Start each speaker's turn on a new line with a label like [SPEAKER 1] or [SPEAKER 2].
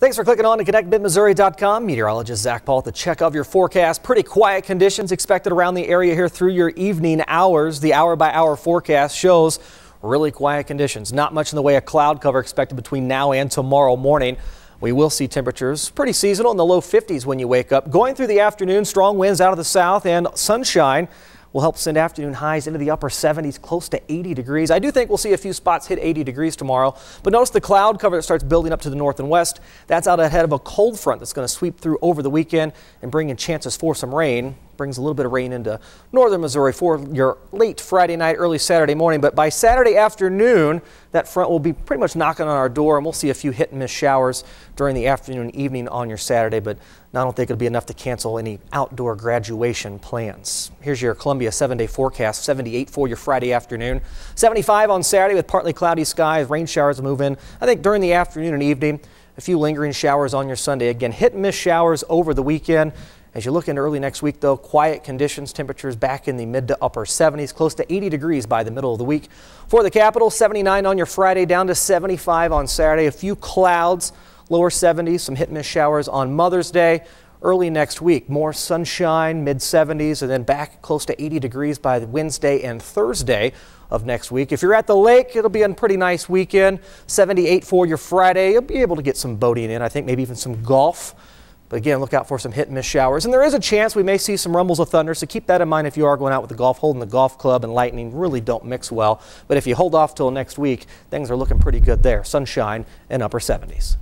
[SPEAKER 1] Thanks for clicking on to connectmidmissouri.com. Meteorologist Zach Paul at the check of your forecast. Pretty quiet conditions expected around the area here through your evening hours. The hour by hour forecast shows really quiet conditions. Not much in the way of cloud cover expected between now and tomorrow morning. We will see temperatures pretty seasonal in the low 50s when you wake up. Going through the afternoon, strong winds out of the south and sunshine will help send afternoon highs into the upper 70s, close to 80 degrees. I do think we'll see a few spots hit 80 degrees tomorrow, but notice the cloud cover that starts building up to the north and west. That's out ahead of a cold front that's going to sweep through over the weekend and bring in chances for some rain brings a little bit of rain into northern Missouri for your late Friday night, early Saturday morning. But by Saturday afternoon, that front will be pretty much knocking on our door, and we'll see a few hit and miss showers during the afternoon and evening on your Saturday. But I don't think it'll be enough to cancel any outdoor graduation plans. Here's your Columbia seven day forecast 78 for your Friday afternoon, 75 on Saturday with partly cloudy skies. Rain showers move in, I think, during the afternoon and evening. A few lingering showers on your Sunday. Again, hit and miss showers over the weekend. As you look into early next week, though, quiet conditions, temperatures back in the mid to upper 70s, close to 80 degrees by the middle of the week. For the capital, 79 on your Friday, down to 75 on Saturday. A few clouds, lower 70s, some hit and miss showers on Mother's Day. Early next week, more sunshine, mid 70s, and then back close to 80 degrees by Wednesday and Thursday of next week. If you're at the lake, it'll be a pretty nice weekend. 78 for your Friday. You'll be able to get some boating in, I think maybe even some golf. But again, look out for some hit and miss showers. And there is a chance we may see some rumbles of thunder, so keep that in mind if you are going out with the golf. Holding the golf club and lightning really don't mix well. But if you hold off till next week, things are looking pretty good there. Sunshine and upper 70s.